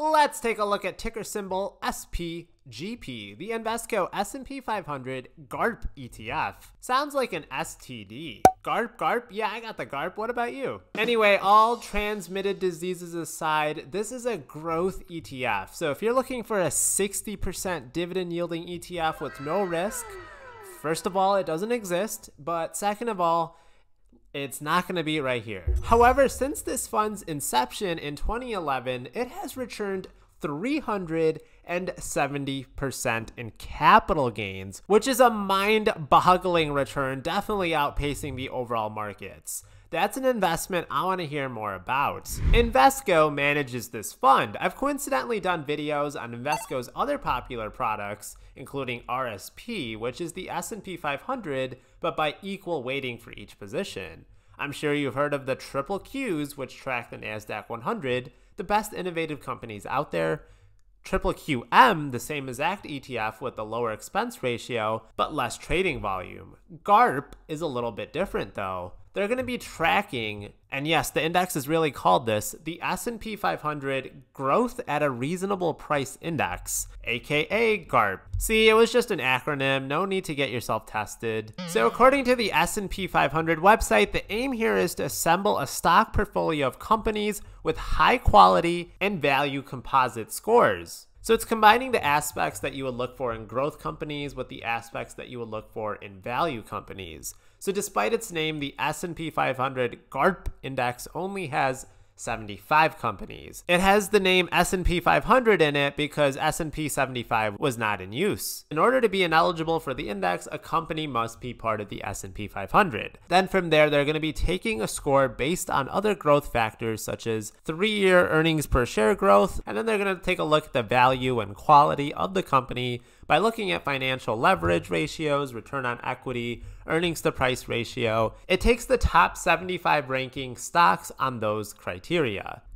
Let's take a look at ticker symbol SPGP, the Invesco S&P 500 GARP ETF. Sounds like an STD. GARP, GARP? Yeah, I got the GARP. What about you? Anyway, all transmitted diseases aside, this is a growth ETF. So if you're looking for a 60% dividend yielding ETF with no risk, first of all, it doesn't exist. But second of all, it's not going to be right here. However, since this fund's inception in 2011, it has returned 370% in capital gains, which is a mind boggling return, definitely outpacing the overall markets. That's an investment I want to hear more about. Invesco manages this fund. I've coincidentally done videos on Invesco's other popular products, including RSP, which is the S&P 500, but by equal weighting for each position. I'm sure you've heard of the triple Qs, which track the NASDAQ 100, the best innovative companies out there. Triple QM, the same exact ETF with a lower expense ratio, but less trading volume. GARP is a little bit different though they're going to be tracking and yes the index is really called this the s&p 500 growth at a reasonable price index aka garp see it was just an acronym. No need to get yourself tested. So according to the s&p 500 website the aim here is to assemble a stock portfolio of companies with high quality and value composite scores so it's combining the aspects that you would look for in growth companies with the aspects that you would look for in value companies. So despite its name, the S&P 500 GARP index only has 75 companies. It has the name S&P 500 in it because S&P 75 was not in use. In order to be ineligible for the index, a company must be part of the S&P 500. Then from there, they're going to be taking a score based on other growth factors such as 3-year earnings per share growth, and then they're going to take a look at the value and quality of the company by looking at financial leverage ratios, return on equity, earnings to price ratio. It takes the top 75 ranking stocks on those criteria.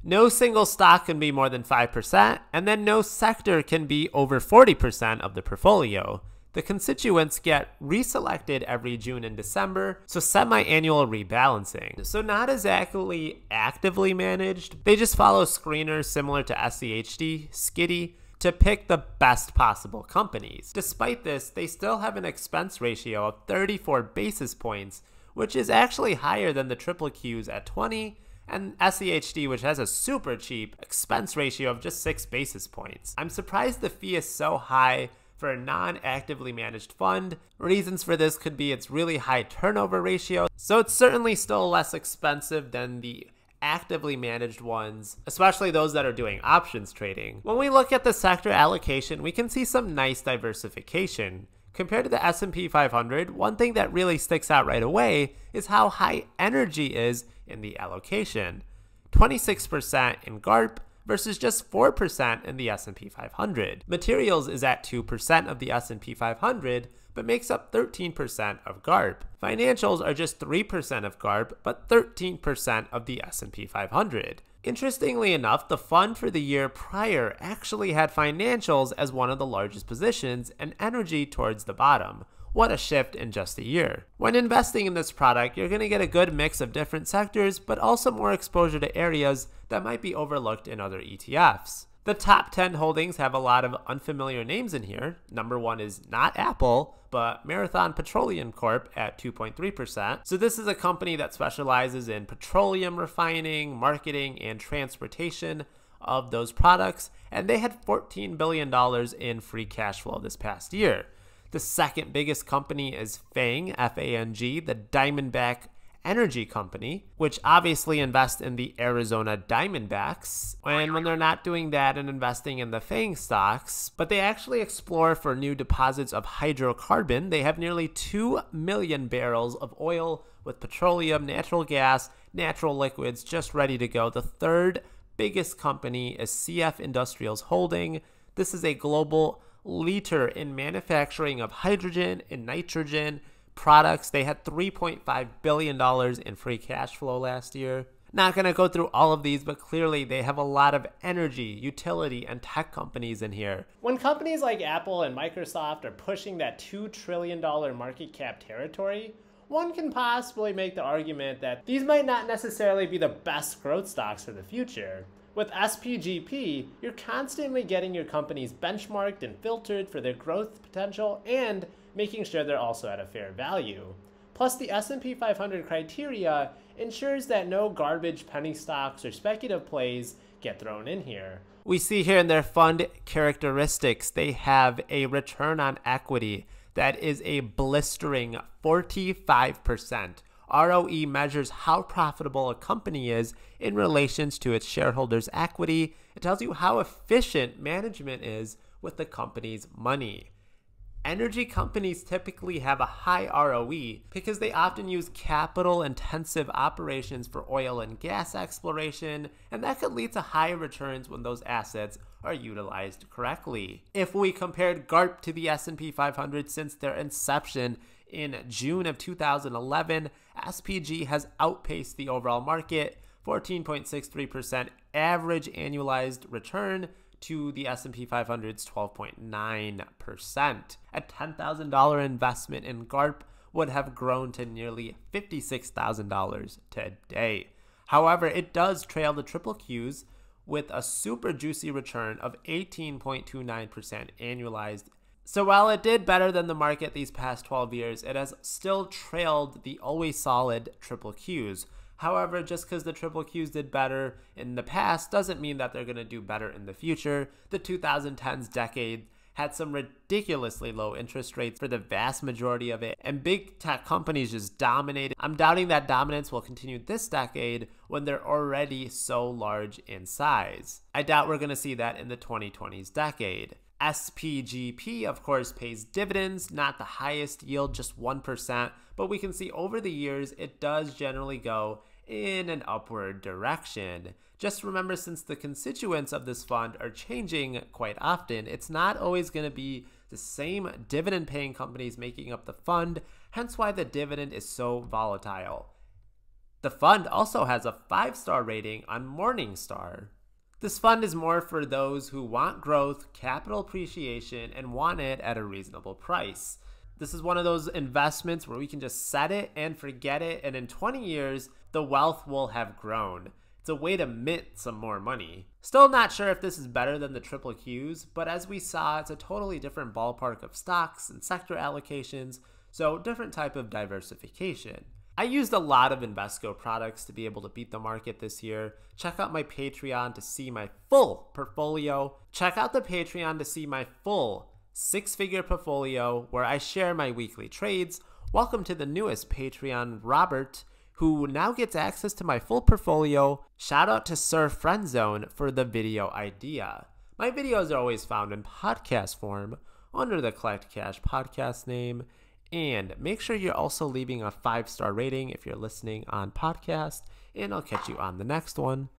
No single stock can be more than 5%, and then no sector can be over 40% of the portfolio. The constituents get reselected every June and December, so semi-annual rebalancing. So not exactly actively managed, they just follow screeners similar to SCHD, Skiddy, to pick the best possible companies. Despite this, they still have an expense ratio of 34 basis points, which is actually higher than the triple Qs at 20 and SCHD, which has a super cheap expense ratio of just 6 basis points. I'm surprised the fee is so high for a non actively managed fund. Reasons for this could be its really high turnover ratio, so it's certainly still less expensive than the actively managed ones, especially those that are doing options trading. When we look at the sector allocation, we can see some nice diversification. Compared to the S&P 500, one thing that really sticks out right away is how high energy is in the allocation. 26% in GARP versus just 4% in the S&P 500. Materials is at 2% of the S&P 500, but makes up 13% of GARP. Financials are just 3% of GARP, but 13% of the S&P 500. Interestingly enough, the fund for the year prior actually had financials as one of the largest positions and energy towards the bottom. What a shift in just a year. When investing in this product, you're going to get a good mix of different sectors, but also more exposure to areas that might be overlooked in other ETFs. The top 10 holdings have a lot of unfamiliar names in here. Number one is not Apple, but Marathon Petroleum Corp at 2.3%. So this is a company that specializes in petroleum refining, marketing, and transportation of those products, and they had $14 billion in free cash flow this past year. The second biggest company is FANG, F A N G, the Diamondback energy company, which obviously invests in the Arizona Diamondbacks. And when they're not doing that and investing in the FANG stocks, but they actually explore for new deposits of hydrocarbon, they have nearly 2 million barrels of oil with petroleum, natural gas, natural liquids just ready to go. The third biggest company is CF Industrials Holding. This is a global leader in manufacturing of hydrogen and nitrogen products. They had $3.5 billion in free cash flow last year. Not going to go through all of these, but clearly they have a lot of energy, utility, and tech companies in here. When companies like Apple and Microsoft are pushing that $2 trillion market cap territory, one can possibly make the argument that these might not necessarily be the best growth stocks for the future. With SPGP, you're constantly getting your companies benchmarked and filtered for their growth potential and making sure they're also at a fair value. Plus, the S&P 500 criteria ensures that no garbage penny stocks or speculative plays get thrown in here. We see here in their fund characteristics, they have a return on equity that is a blistering 45%. ROE measures how profitable a company is in relations to its shareholders' equity. It tells you how efficient management is with the company's money. Energy companies typically have a high ROE because they often use capital intensive operations for oil and gas exploration, and that could lead to high returns when those assets are utilized correctly. If we compared GARP to the S&P 500 since their inception in June of 2011, SPG has outpaced the overall market 14.63% average annualized return to the S&P 500's 12.9%. A $10,000 investment in GARP would have grown to nearly $56,000 today. However, it does trail the triple Qs with a super juicy return of 18.29% annualized. So while it did better than the market these past 12 years, it has still trailed the always solid triple Qs. However, just because the triple Qs did better in the past doesn't mean that they're going to do better in the future. The 2010s decade had some ridiculously low interest rates for the vast majority of it, and big tech companies just dominated. I'm doubting that dominance will continue this decade when they're already so large in size. I doubt we're going to see that in the 2020s decade. SPGP, of course, pays dividends, not the highest yield, just 1%, but we can see over the years it does generally go in an upward direction. Just remember, since the constituents of this fund are changing quite often, it's not always going to be the same dividend paying companies making up the fund, hence why the dividend is so volatile. The fund also has a five star rating on Morningstar. This fund is more for those who want growth, capital appreciation, and want it at a reasonable price. This is one of those investments where we can just set it and forget it, and in 20 years, the wealth will have grown. It's a way to mint some more money. Still not sure if this is better than the triple Qs, but as we saw, it's a totally different ballpark of stocks and sector allocations, so different type of diversification. I used a lot of Invesco products to be able to beat the market this year. Check out my Patreon to see my full portfolio. Check out the Patreon to see my full six figure portfolio where I share my weekly trades. Welcome to the newest Patreon, Robert, who now gets access to my full portfolio. Shout out to Sir Friendzone for the video idea. My videos are always found in podcast form under the Collect Cash podcast name. And make sure you're also leaving a five star rating if you're listening on podcast. And I'll catch you on the next one.